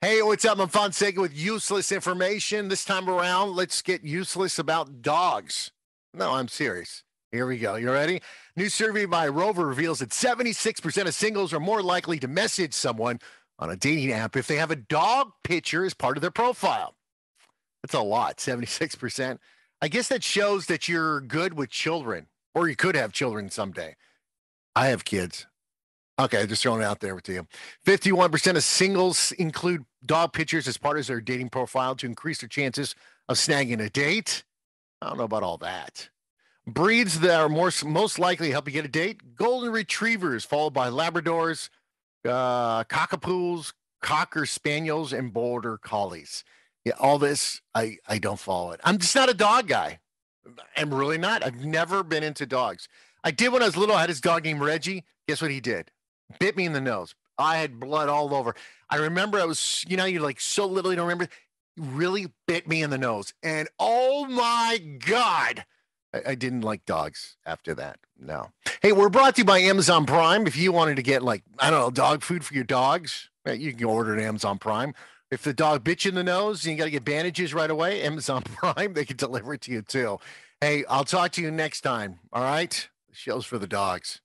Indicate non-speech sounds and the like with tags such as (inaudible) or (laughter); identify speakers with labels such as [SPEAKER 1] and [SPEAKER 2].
[SPEAKER 1] Hey, what's up? I'm Fonseca with useless information. This time around, let's get useless about dogs. No, I'm serious. Here we go. You ready? New survey by Rover reveals that 76% of singles are more likely to message someone on a dating app if they have a dog picture as part of their profile. That's a lot, 76%. I guess that shows that you're good with children, or you could have children someday. I have kids. Okay, just throwing it out there with you. 51% of singles include dog pictures as part of their dating profile to increase their chances of snagging a date. I don't know about all that. Breeds that are more most likely to help you get a date: golden retrievers, followed by Labradors, uh, cockapoos, cocker spaniels, and border collies. Yeah, all this I I don't follow it. I'm just not a dog guy. I'm really not. I've never been into dogs. I did when I was little. I had this dog named Reggie. Guess what he did? Bit me in the nose. I had blood all over. I remember I was, you know, you're like so little, you don't remember. Really bit me in the nose. And oh my God, I, I didn't like dogs after that. No. Hey, we're brought to you by Amazon Prime. If you wanted to get like, I don't know, dog food for your dogs, you can order it Amazon Prime. If the dog bit you in the nose you got to get bandages right away, (laughs) Amazon Prime, they can deliver it to you too. Hey, I'll talk to you next time. All right. The show's for the dogs.